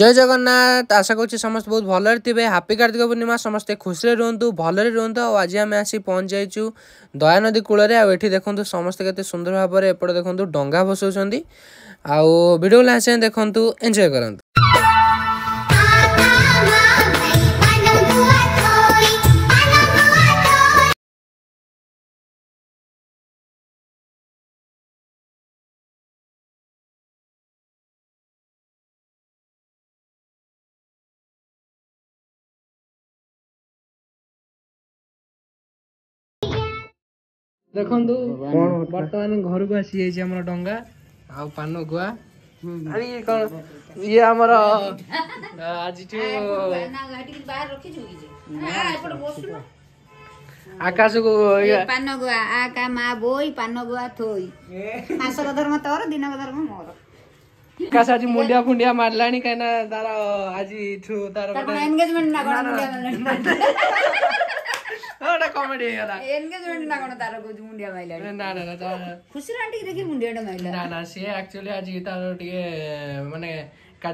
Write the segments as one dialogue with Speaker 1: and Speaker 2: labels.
Speaker 1: জয় জগন্নাথ আশা করছি সমস্ত বহুত ভালরে থিবে হ্যাপি কার্তিক পূর্ণিমা সমস্তে খুশিরে রুহতু ভালরে রুহতু আও আজি আমি আসি পৌঁছি যাইছু দয়ানদী কূলরে আও এটি দেখুন সমস্তে কেতে সুন্দর ভাবে এপটে দেখুন ডঙ্গা ভসাউছেন আও ভিডিও লাস্ট দেখুন এনজয় করতু ଦେଖନ୍ତୁ ବର୍ତ୍ତମାନ ଘରକୁ ଆସିଯାଇଛି ଆମର ଡଙ୍ଗା ଆଉ ପାନ ଗୁଆ କଣ ଇଏ ଆମର ଆଜିଠୁ ଆକାଶକୁ
Speaker 2: ପାନ ଗୁଆ ଆ କା ମା ବୋଇ ପାନ ଗୁଆ ଥୋଇ ମାସକ ଧର୍ମ ତୋର ଦିନକ ଧର୍ମ ମୋର
Speaker 1: ଆକାଶ ଆଜି ମୁଣ୍ଡିଆ ଫୁଣ୍ଡିଆ ମାରିଲାଣି କାହିଁକିନା ତାର ଆଜିଠୁ ତାର
Speaker 2: ଏନଗେଜମେଣ୍ଟ ନା
Speaker 1: ওটা কমেডি
Speaker 2: হয়ে গেল এনগেজমেন্ট না কোনো তার গোজ
Speaker 1: মুন্ডিয়া মাইলা না না
Speaker 2: না খুশির আন্টি দেখি মুন্ডিয়াটা
Speaker 1: মাইলা না না সে অ্যাকচুয়ালি আজ তার টিকে মানে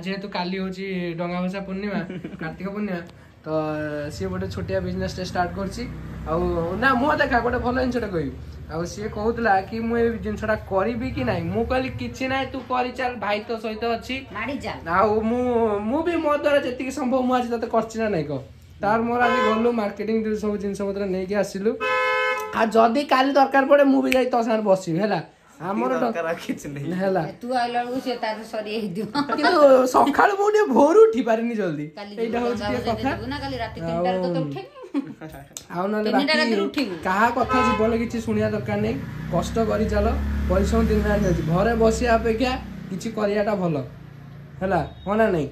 Speaker 1: যেহেতু কালি হচ্ছে ডঙ্গা ভাষা পূর্ণিমা কার্তিক পূর্ণিমা ତ ସିଏ ଗୋଟେ ଛୋଟିଆ ବିଜନେସ୍ଟେ ଷ୍ଟାର୍ଟ କରିଛି ଆଉ ନା ମୁଁ ଦେଖା ଗୋଟେ ଭଲ ଜିନିଷଟା କହିବି ଆଉ ସିଏ କହୁଥିଲା କି ମୁଁ ଏ ଜିନିଷଟା କରିବି କି ନାହିଁ ମୁଁ କହିଲି କିଛି ନାହିଁ ତୁ କରିଚାଲ ଭାଇ ତୋ ସହିତ ଅଛି ଆଉ ମୁଁ ମୁଁ ବି ମୋ ଦ୍ୱାରା ଯେତିକି ସମ୍ଭବ ମୁଁ ଆଜି ତତେ କରିଛି ନା ନାହିଁ କହ ତାର ମୋର ଆଜି ଗଲୁ ମାର୍କେଟିଂ ସବୁ ଜିନିଷପତ୍ର ନେଇକି ଆସିଲୁ ଆଉ ଯଦି କାଲି ଦରକାର ପଡ଼େ ମୁଁ ବି ଯାଇ ତୋ ସାଙ୍ଗରେ ବସିବି ହେଲା ଆମର ହେଲା
Speaker 2: ତୁ ଆଇଲା ବେଳକୁ ସେ ତାର ସରି ହେଇଥିବ
Speaker 1: କିନ୍ତୁ ସକାଳୁ ମୁଁ ଟିକେ ଭୋରୁ ଉଠି ପାରିନି ଜଲ୍ଦି ଏଇଟା ହଉଛି ଟିକେ କଥା ଆଉ ନହେଲେ କାହା କଥା ଜୀବନ କିଛି ଶୁଣିବା ଦରକାର ନାହିଁ କଷ୍ଟ କରି ଚାଲ ପରିଶ୍ରମ ଦିନ ରାତି ଯାଉଛି ଘରେ ବସିବା ଅପେକ୍ଷା କିଛି କରିବାଟା ଭଲ ହେଲା ହଁ ନା ନାହିଁ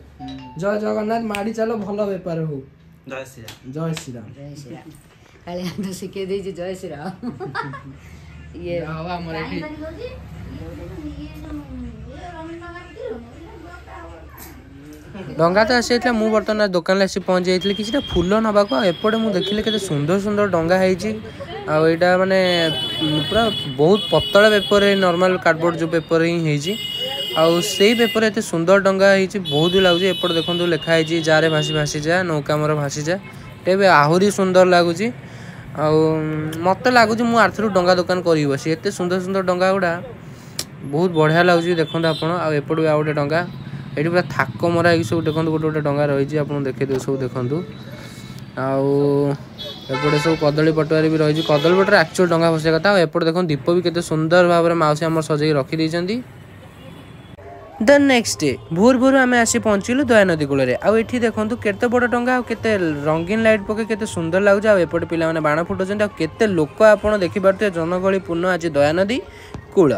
Speaker 1: ଜୟ ଜଗନ୍ନାଥ ମାଡ଼ି ଚାଲ ଭଲ ବେପାର ହଉ
Speaker 3: জয় শ্রীরাম
Speaker 1: জয় শ্রীরাম
Speaker 2: জয় শ্রীরাম কালি আমি তো শিখিয়ে দিয়েছি জয় শ্রীরাম
Speaker 1: ইয়ে বাবা আমার এটি ଡଙ୍ଗା ତ ଆସିଯାଇଥିଲା ମୁଁ ବର୍ତ୍ତମାନ ଦୋକାନରେ ଆସି ପହଞ୍ଚି ଯାଇଥିଲି କିଛିଟା ଫୁଲ ନେବାକୁ ଆଉ ଏପଟେ ମୁଁ ଦେଖିଲି କେତେ ସୁନ୍ଦର ସୁନ୍ଦର ଡଙ୍ଗା ହେଇଛି ଆଉ ଏଇଟା ମାନେ ପୁରା ବହୁତ ପତଳା ପେପରରେ ନର୍ମାଲ୍ କାର୍ଡ଼ବୋର୍ଡ଼ ଯେଉଁ ପେପର ହିଁ ହେଇଛି ଆଉ ସେଇ ପେପର ଏତେ ସୁନ୍ଦର ଡଙ୍ଗା ହେଇଛି ବହୁତ ଲାଗୁଛି ଏପଟେ ଦେଖନ୍ତୁ ଲେଖା ହେଇଛି ଯାରେ ଭାସି ଭାସିଯା ନୌକା ମୋର ଭାସିଯା ଏଇଟା ବି ଆହୁରି ସୁନ୍ଦର ଲାଗୁଛି ଆଉ ମୋତେ ଲାଗୁଛି ମୁଁ ଆର୍ଥରୁ ଡଙ୍ଗା ଦୋକାନ କରିବି ବସି ଏତେ ସୁନ୍ଦର ସୁନ୍ଦର ଡଙ୍ଗା ଗୁଡ଼ା ବହୁତ ବଢ଼ିଆ ଲାଗୁଛି ଦେଖନ୍ତୁ ଆପଣ ଆଉ ଏପଟୁ ଆଉ ଗୋଟେ ଡଙ୍ଗା ଏଇଠି ପୁରା ଥାକ ମରା ହେଇକି ସବୁ ଦେଖନ୍ତୁ ଗୋଟେ ଗୋଟେ ଡଙ୍ଗା ରହିଛି ଆପଣ ଦେଖେଇଦେବେ ସବୁ ଦେଖନ୍ତୁ ଆଉ ଏପଟେ ସବୁ କଦଳୀ ପଟୁଆରେ ବି ରହିଛି କଦଳୀ ପଟୁଆରେ ଆକ୍ଚୁଆଲ୍ ଡଙ୍ଗା ବସିବା କଥା ଆଉ ଏପଟେ ଦେଖନ୍ତୁ ଦୀପ ବି କେତେ ସୁନ୍ଦର ଭାବରେ ମାଉସୀ ଆମର ସଜେଇକି ରଖିଦେଇଛନ୍ତି ଦେନ୍ ନେକ୍ସଟ ଡେ ଭୋର ଭୋର ଆମେ ଆସି ପହଞ୍ଚିଲୁ ଦୟାନଦୀ କୂଳରେ ଆଉ ଏଠି ଦେଖନ୍ତୁ କେତେ ବଡ଼ ଟଙ୍କା ଆଉ କେତେ ରଙ୍ଗୀନ ଲାଇଟ୍ ପକାଇ କେତେ ସୁନ୍ଦର ଲାଗୁଛି ଆଉ ଏପଟେ ପିଲାମାନେ ବାଣ ଫୁଟାଉଛନ୍ତି ଆଉ କେତେ ଲୋକ ଆପଣ ଦେଖିପାରୁଥିବେ ଜନଗହଳି ପୂର୍ଣ୍ଣ ଆଜି ଦୟାନଦୀ କୂଳ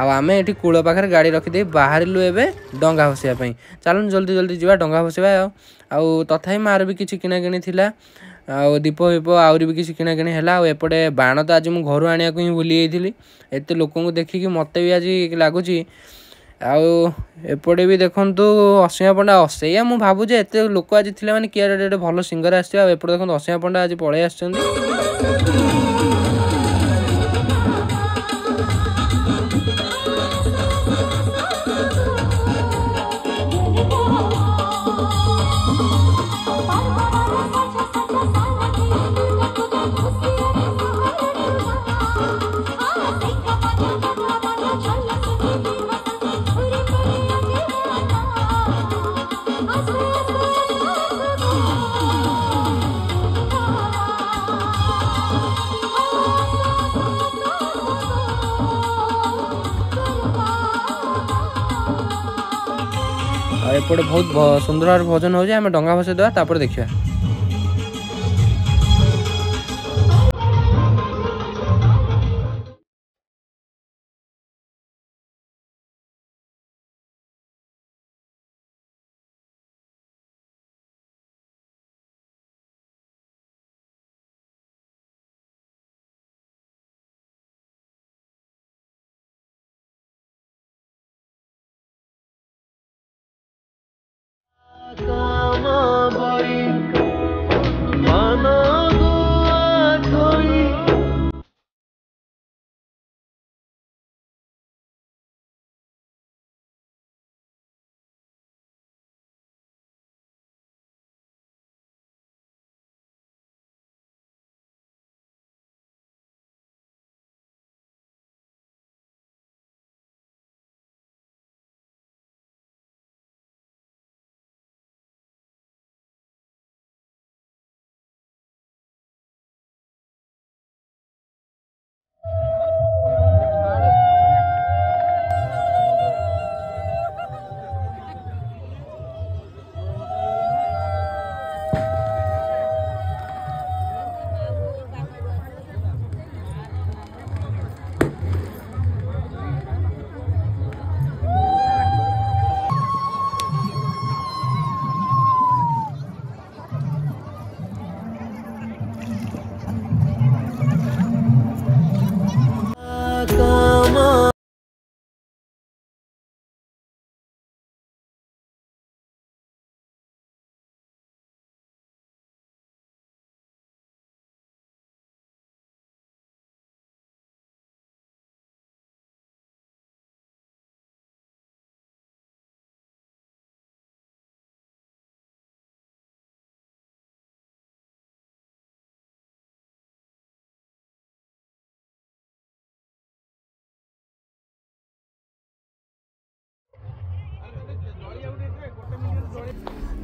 Speaker 1: ଆଉ ଆମେ ଏଠି କୂଳ ପାଖରେ ଗାଡ଼ି ରଖିଦେଇ ବାହାରିଲୁ ଏବେ ଡଙ୍ଗା ଭସେଇବା ପାଇଁ ଚାଲୁନ୍ ଜଲ୍ଦି ଜଲ୍ଦି ଯିବା ଡଙ୍ଗା ଭସେଇବା ଆଉ ଆଉ ତଥାପି ମାଆର ବି କିଛି କିଣାକିଣି ଥିଲା ଆଉ ଦୀପ ଫିପ ଆହୁରି ବି କିଛି କିଣାକିଣି ହେଲା ଆଉ ଏପଟେ ବାଣ ତ ଆଜି ମୁଁ ଘରୁ ଆଣିବାକୁ ହିଁ ଭୁଲି ଯାଇଥିଲି ଏତେ ଲୋକଙ୍କୁ ଦେଖିକି ମୋତେ ବି ଆଜି ଲାଗୁଛି ଆଉ ଏପଟେ ବି ଦେଖନ୍ତୁ ଅସୀମା ପଣ୍ଡା ସେଇଆ ମୁଁ ଭାବୁଛି ଏତେ ଲୋକ ଆଜି ଥିଲେ ମାନେ କିଏ ଗୋଟେ ଭଲ ସିଙ୍ଗର ଆସିବ ଆଉ ଏପଟେ ଦେଖନ୍ତୁ ଅସୀମା ପଣ୍ଡା ଆଜି ପଳେଇ ଆସିଛନ୍ତି এপটে বহুত সুন্দর ভাবে ভজন হচ্ছে আমি ডঙ্গা ভসাই
Speaker 4: দেওয়া তারপরে দেখা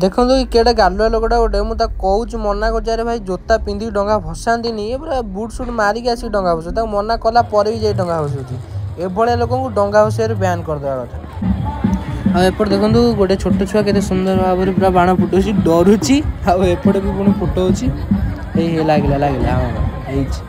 Speaker 1: ଦେଖନ୍ତୁ କେଡ଼େ ଗାଲୁଆ ଲୋକଟା ଗୋଟେ ମୁଁ ତାକୁ କହୁଛି ମନା କରୁଛି ଆରେ ଭାଇ ଜୋତା ପିନ୍ଧିକି ଡଙ୍ଗା ଭସାନ୍ତିନି ଏ ପୁରା ବୁଟ୍ ସୁଟ୍ ମାରିକି ଆସିକି ଡଙ୍ଗା ଭସାଉଛି ତାକୁ ମନା କଲା ପରେ ବି ଯାଇ ଡଙ୍ଗା ଭସାଉଛି ଏଭଳିଆ ଲୋକଙ୍କୁ ଡଙ୍ଗା ଭସାଇବାରୁ ବ୍ୟାନ୍ କରିଦେବା କଥା ଆଉ ଏପଟେ ଦେଖନ୍ତୁ ଗୋଟେ ଛୋଟ ଛୁଆ କେତେ ସୁନ୍ଦର ଭାବରେ ପୁରା ବାଣ ଫୁଟଉଛି ଡରୁଛି ଆଉ ଏପଟେ ବି ପୁଣି ଫୁଟଉଛି ଏଇ ଲାଗିଲା ଲାଗିଲା ହଁ ହେଇଛି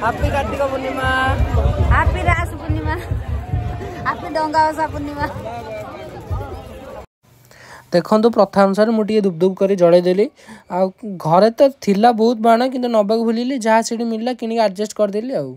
Speaker 1: ह्याप्पी कार्तिक
Speaker 2: पूर्णिमा ह्याप्पी रास पूर्णिमा ह्याप्पी वसा पूर्णिमा
Speaker 1: ଦେଖନ୍ତୁ ପ୍ରଥା ଅନୁସାରେ ମୁଁ ଟିକେ ଦୁବଦୁବ କରି ଜଳେଇଦେଲି ଆଉ ଘରେ ତ ଥିଲା ବହୁତ ବାଣ କିନ୍ତୁ ନେବାକୁ ଭୁଲିଲି ଯାହା ସେଠି ମିଳିଲା କିଣିକି ଆଡ଼ଜଷ୍ଟ କରିଦେଲି ଆଉ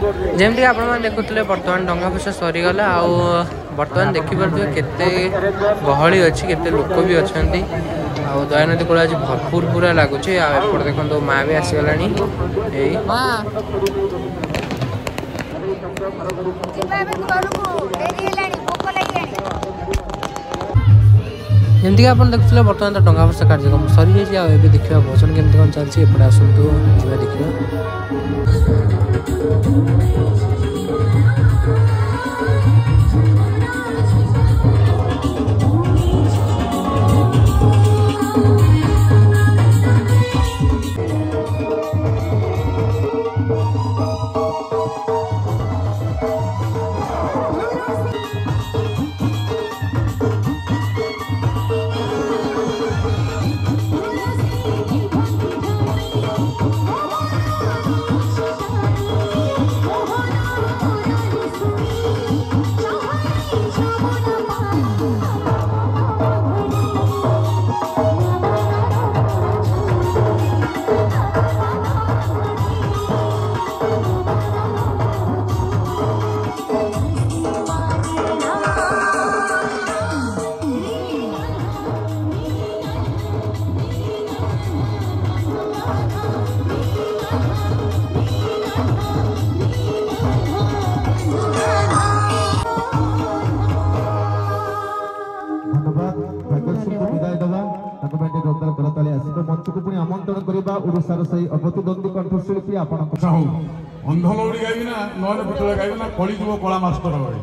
Speaker 1: ଯେମିତିକି ଆପଣମାନେ ଦେଖୁଥିଲେ ବର୍ତ୍ତମାନ ଡଙ୍ଗା ଭସା ସରିଗଲା ଆଉ ବର୍ତ୍ତମାନ ଦେଖିପାରୁଥିବେ କେତେ ଗହଳି ଅଛି କେତେ ଲୋକ ବି ଅଛନ୍ତି ଆଉ ଦୟାନଦୀ କୂଳ ଆଜି ଭରପୁର ପୁରା ଲାଗୁଛି ଆଉ ଏପଟେ ଦେଖନ୍ତୁ ମା ବି ଆସିଗଲାଣି ଏଇ ଯେମିତିକି ଆପଣ ଦେଖୁଥିଲେ ବର୍ତ୍ତମାନ ତ ଡଙ୍ଗା ଭସା କାର୍ଯ୍ୟକ୍ରମ ସରିଯାଇଛି ଆଉ ଏବେ ଦେଖିବା ଭୋଜନ କେମିତି କ'ଣ ଚାଲିଛି ଏପଟେ ଆସନ୍ତୁ ଯିବା ଦେଖିବା
Speaker 3: Thank you. ଓଡ଼ିଶାର ସେଇ ଅବତୁବନ୍ଧୁ କଣ୍ଠଶିଳ୍ପୀ ଆପଣଙ୍କ
Speaker 4: ହଉ ଅନ୍ଧ ଲଉଡ଼ି ଗାଇବି ନା ନହେଲେ ପିତଳ ଗାଇବି ନା କଳିଯିବ କଳା ମାଷ୍ଟର ଭାଇ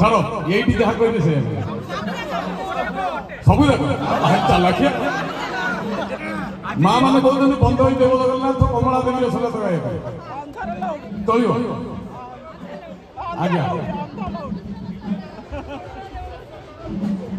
Speaker 4: ଛାଡ଼ ଏଇଠି ଯାହା କହିଲେ ସେ ସବୁ ଯାକ ଚାଲାଖିଆ ମା ମାନେ କହୁଛନ୍ତି ବନ୍ଧ ହୋଇ ଦେବ ଜଗନ୍ନାଥ କମଳା ଦେବୀର ସୁଲତ ଗାଇବା ପାଇଁ ଚଳିବ ଆଜ୍ଞା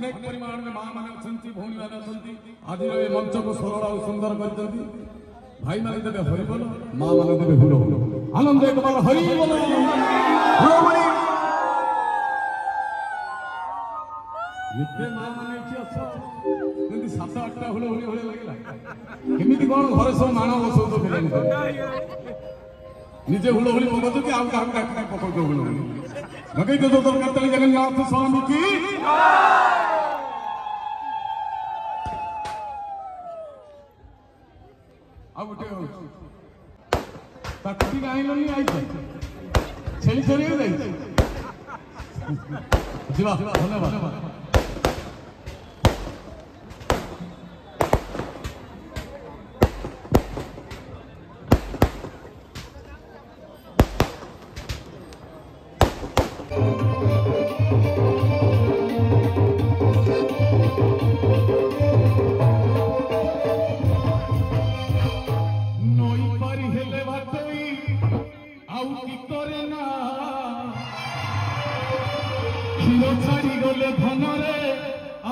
Speaker 4: অনেক পরিমাণে মা মানে অনেক ভৌণী মানে অনেক আজ এই মঞ্চকু সরল আর সুন্দর করছেন ভাই মানে দেবে হরিবল মা মানে দেবে হুল আনন্দ একবার হরিবল এতে মা মানে কি অছ কিন্তু সাত আটটা হুল হুলি হুলি লাগিলা কেমিতি কোন ঘরে সব মাণ বসৌছ ফিলেন নিজে হুল হুলি পকাউছ কি আউ কাহু কাহু পকাউছ হুল হুলি লগাই দেছো তোর কাতলে জগন্নাথ স্বামী কি জয় ଆଉ ଗୋଟେ ହେଉଛି ତାକୁ ଟିକେ ଆଣିଲନି ଆଇଛି ଛେଳି ଛେଳି ଯାଇଛି ଯିବା ଧନ୍ୟବାଦ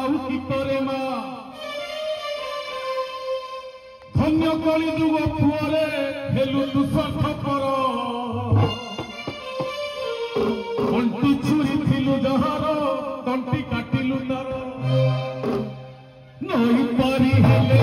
Speaker 4: ଅନ୍ତରେ ମା ଧନ୍ୟ କଳି ଯୁଗ ପୁଅରେ ହେଲୁ ଦୁଷ୍ଠପର ଅଣ୍ଟି ଛୁରିଥିଲୁ ଜହର ତଣ୍ଟି କାଟିଲୁ ହେଲେ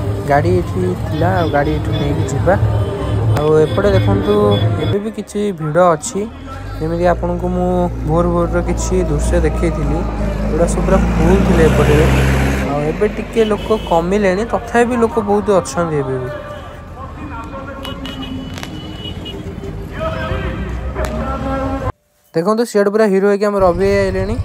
Speaker 1: ଗାଡ଼ି ଏଠି ଥିଲା ଆଉ ଗାଡ଼ି ଏଠୁ ନେଇକି ଯିବା ଆଉ ଏପଟେ ଦେଖନ୍ତୁ ଏବେ ବି କିଛି ଭିଡ଼ ଅଛି ଯେମିତି ଆପଣଙ୍କୁ ମୁଁ ଭୋର ଭୋରର କିଛି ଦୃଶ୍ୟ ଦେଖେଇଥିଲି ଏଗୁଡ଼ା ସବୁ ପୁରା ଫୁଲ୍ ଥିଲେ ଏପଟେ ଆଉ ଏବେ ଟିକେ ଲୋକ କମିଲେଣି ତଥାପି ଲୋକ ବହୁତ ଅଛନ୍ତି ଏବେ ବି ଦେଖନ୍ତୁ ସିଆଡ଼େ ପୁରା ହିରୋ ହେଇକି ଆମର ରବି ଆଇଲେଣି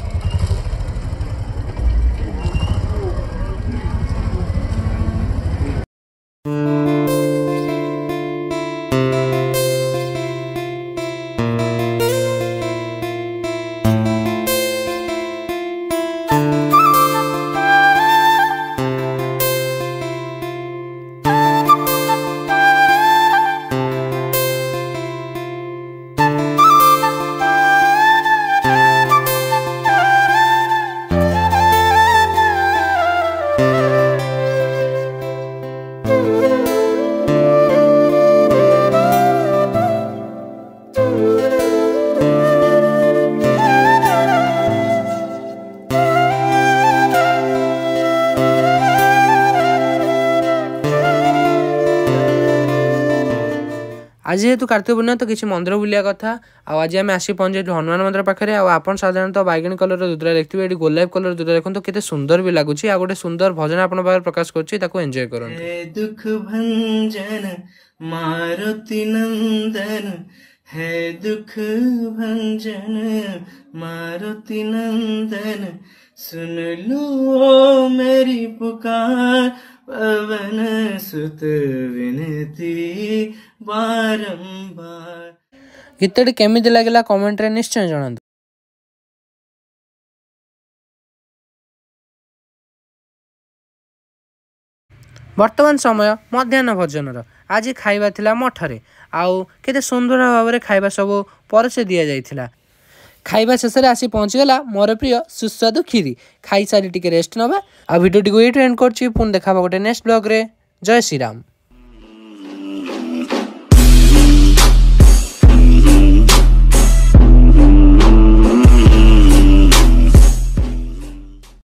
Speaker 1: আজ যেহেতু কার্তিক ପୂର୍ଣ୍ଣିମା ତ କିଛି ମନ୍ଦିର ବୁଲିବା କଥା ଆଉ ଆଜି ଆମେ ଆସି ପହଞ୍ଚିଯାଇଛୁ ହନୁମାନ ମନ୍ଦିର ପାଖରେ ଆଉ ଆପଣ ସାଧାରଣତଃ ବାଇଗଣୀ କଲର୍ର ଦୁର୍ଗା ଦେଖିଥିବେ ଏଠି ଗୋଲାପ କଲର୍ ଦୁର୍ଗା ଦେଖନ୍ତୁ କେତେ ସୁନ୍ଦର ବି ଲାଗୁଛି ଆଉ ଗୋଟେ ସୁନ୍ଦର ଭଜନ ଆପଣଙ୍କ ପାଖରେ ପ୍ରକାଶ କରୁଛି ତାକୁ ଏନ୍ଜୟ କରନ୍ତୁ
Speaker 5: ଦୁଃଖ ଭଞ୍ଜନ ମାରୁତି ନନ୍ଦନ ହେ ଦୁଃଖ ଭଞ୍ଜନ ମାରୁତି ନନ୍ଦନ सुन लो मेरी पुकार పవన సుత వినతి బారంబార్
Speaker 1: గీతటి కమిది లాగిలా కామెంట్రీ నిశ్చయం చూడండి ବର୍ତ୍ତମାନ ସମୟ ମଧ୍ୟାହ୍ନ ଭୋଜନର ଆଜି ଖାଇବା ଥିଲା ମଠରେ ଆଉ କେତେ ସୁନ୍ଦର ଭାବରେ ଖାଇବା ସବୁ ପରସେ ଦିଆଯାଇଥିଲା ଖାଇବା ଶେଷରେ ଆସି ପହଞ୍ଚିଗଲା ମୋର ପ୍ରିୟ ସୁସ୍ୱାଦୁ କ୍ଷୀରି ଖାଇସାରି ଟିକେ ରେଷ୍ଟ ନେବା ଆଉ ଭିଡ଼ିଓଟିକୁ ଏଇଠୁ ଏଣ୍ଡ କରୁଛି ପୁଣି ଦେଖାହେବ ଗୋଟେ ନେକ୍ସଟ ବ୍ଲଗ୍ରେ ଜୟ ଶ୍ରୀରାମ